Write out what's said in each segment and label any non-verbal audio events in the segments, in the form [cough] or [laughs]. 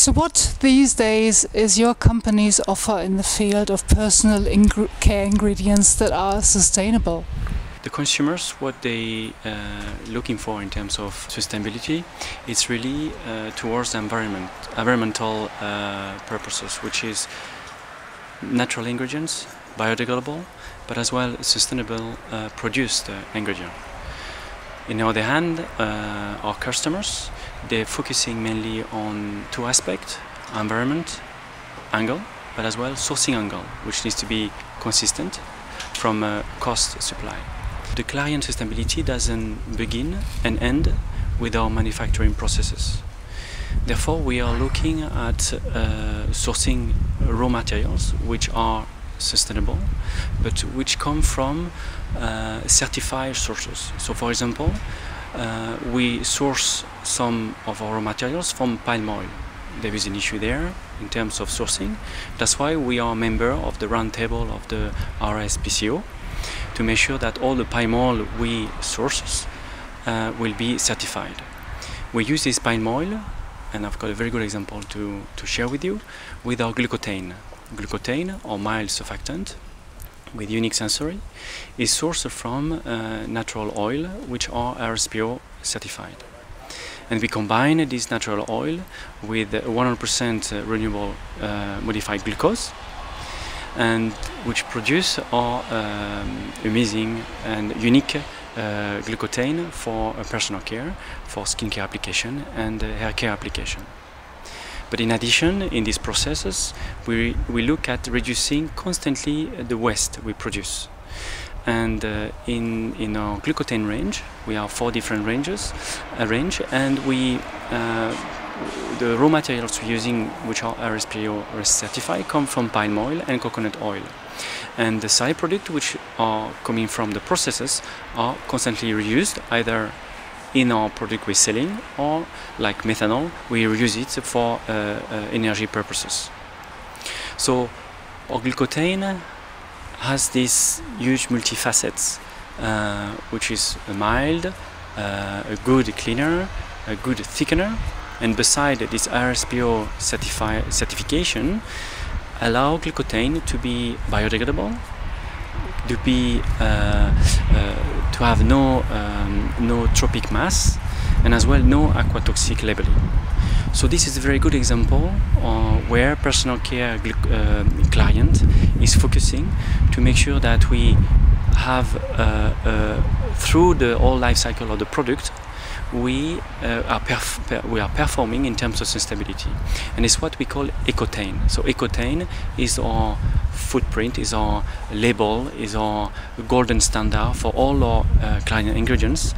So, what these days is your company's offer in the field of personal care ingredients that are sustainable? The consumers, what they uh, looking for in terms of sustainability, it's really uh, towards the environment, environmental uh, purposes, which is natural ingredients, biodegradable, but as well sustainable uh, produced uh, ingredient. In the other hand, uh, our customers, they're focusing mainly on two aspects, environment angle, but as well sourcing angle, which needs to be consistent from a cost supply. The Clariant sustainability doesn't begin and end with our manufacturing processes. Therefore, we are looking at uh, sourcing raw materials which are sustainable, but which come from uh, certified sources. So, for example, uh, we source some of our materials from palm oil. There is an issue there in terms of sourcing. That's why we are a member of the roundtable of the RSPO to make sure that all the palm oil we source uh, will be certified. We use this palm oil, and I've got a very good example to, to share with you, with our GlucoTain. GlucoTain, or mild surfactant, with unique sensory, is sourced from uh, natural oil, which are RSPO certified. And we combine this natural oil with 100% renewable uh, modified glucose, and which produce our um, amazing and unique uh, GlucoTain for uh, personal care, for skincare application and uh, hair care application. But in addition, in these processes, we, we look at reducing constantly the waste we produce. And uh, in, in our GlucoTain range, we have four different ranges, a range, and we uh, the raw materials we're using, which are RSPO certified, come from palm oil and coconut oil. And the side products, which are coming from the processes, are constantly reused either in our product we're selling or like methanol, we reuse it for uh, uh, energy purposes. So our GlucoTain has these huge multifacets, uh, which is a mild, uh, a good cleaner, a good thickener, and beside this RSPO certifi certification, allow GlucoTain to be biodegradable, to be uh, uh, to have no um, no tropic mass, and as well no aquatoxic labeling. So this is a very good example uh, where personal care uh, client is focusing to make sure that we have uh, uh, through the whole life cycle of the product we uh, are per we are performing in terms of sustainability, and it's what we call Ecotain. So Ecotain is our footprint, is our label, is our golden standard for all our uh, Clariant ingredients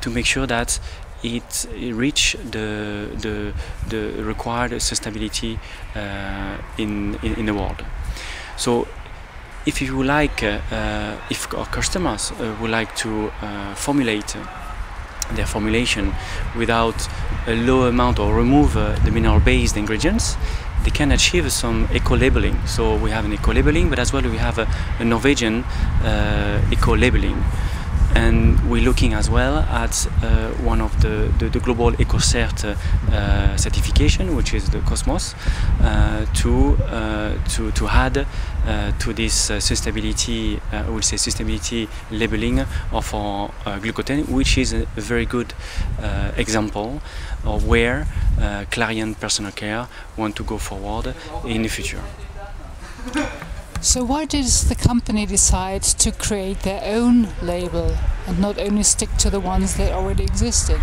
to make sure that it, it reach the, the, the required sustainability uh, in, in, in the world. So if you like, uh, uh, if our customers uh, would like to uh, formulate their formulation without a low amount or remove uh, the mineral based ingredients they can achieve some eco labeling so we have an eco labeling but as well we have a, a Norwegian uh, eco labeling and we're looking as well at uh, one of the, the, the global EcoCert uh, certification, which is the Cosmos, uh, to, uh, to, to add uh, to this sustainability, I will say sustainability labeling of our GlucoTain, which is a very good example of where Clariant Personal Care want to go forward in the future. [laughs] So why does the company decide to create their own label and not only stick to the ones that already existed?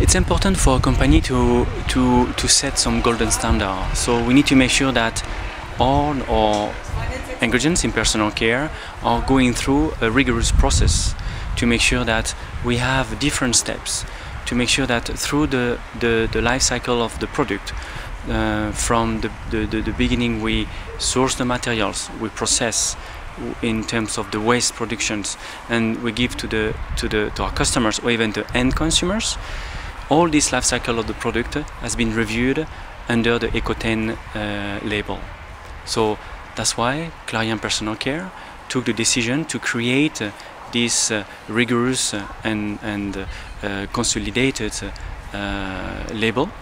It's important for a company to to to set some golden standard. So we need to make sure that all our ingredients in personal care are going through a rigorous process to make sure that we have different steps to make sure that through the, the, the life cycle of the product uh, from the, the, the, beginning we source the materials, we process in terms of the waste productions and we give to the to the to our customers or even to end consumers. All this life cycle of the product has been reviewed under the Ecotain uh, label. So that's why Clariant Personal Care took the decision to create uh, this uh, rigorous and, and uh, consolidated uh, label. uh,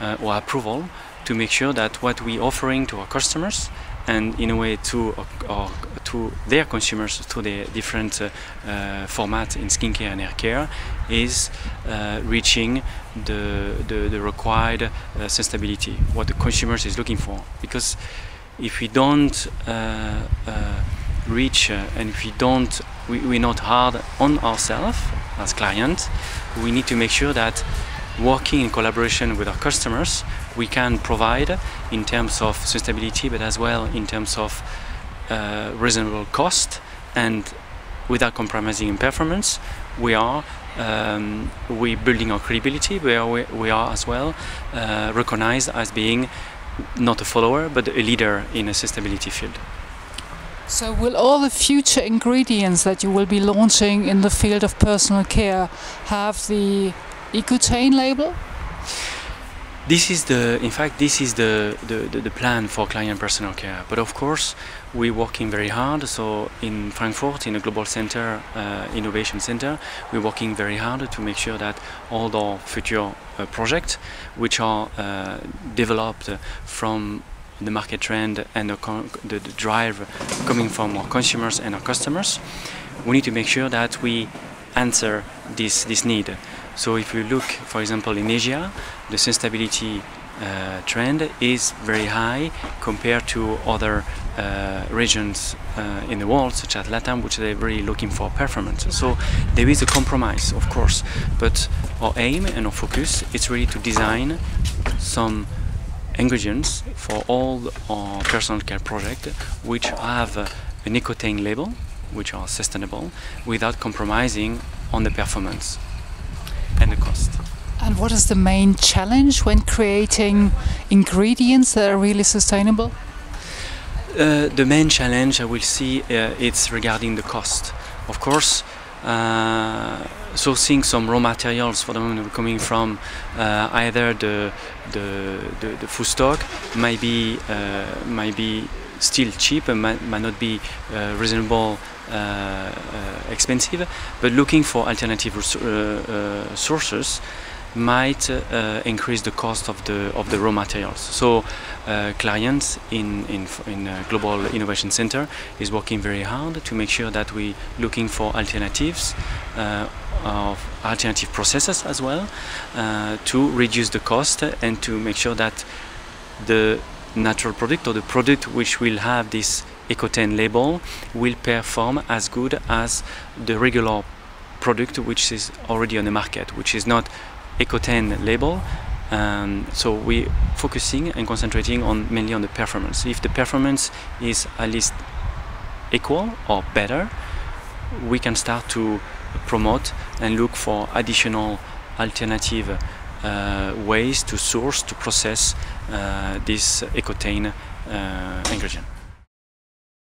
or approval to make sure that what we're offering to our customers and in a way to to their consumers through the different uh, uh, format in skincare and hair care is uh, reaching the, the, the required uh, sustainability what the consumers is looking for. Because if we don't uh, uh, reach and if we don't we, we're not hard on ourselves as clients we need to make sure that working in collaboration with our customers, we can provide in terms of sustainability, but as well in terms of uh, reasonable cost and without compromising in performance. We are um, we building our credibility. We are, we are as well uh, recognized as being not a follower but a leader in a sustainability field. So will all the future ingredients that you will be launching in the field of personal care have the Ecotain label? This is the, in fact, this is the, the, the, the, plan for Clariant personal care. But of course, we're working very hard. So in Frankfurt, in a global center, uh, innovation center, we're working very hard to make sure that all our future uh, projects, which are uh, developed from the market trend and the, the, the drive coming from our consumers and our customers, we need to make sure that we answer this, this need. So if you look, for example, in Asia, the sustainability uh, trend is very high compared to other uh, regions uh, in the world, such as Latam, which they're really looking for performance. So there is a compromise, of course, but our aim and our focus is really to design some ingredients for all our personal care projects which have a Ecotain label, which are sustainable, without compromising on the performance and. And what is the main challenge when creating ingredients that are really sustainable? Uh, the main challenge I will see uh, it's regarding the cost. Of course, uh, sourcing some raw materials for the moment coming from uh, either the, the, the the food stock maybe, be uh, might be still cheap and might, might not be uh, reasonable uh, uh, expensive, but looking for alternative uh, sources might uh, increase the cost of the of the raw materials. So, uh, Clariant's in in in Global Innovation Center is working very hard to make sure that we looking for alternatives. of alternative processes as well to reduce the cost and to make sure that the natural product or the product which will have this Ecotain label will perform as good as the regular product which is already on the market, which is not Ecotain label. Um, so we're focusing and concentrating on mainly on the performance. If the performance is at least equal or better, we can start to promote and look for additional alternative ways to source, to process uh, this Ecotain uh, ingredient.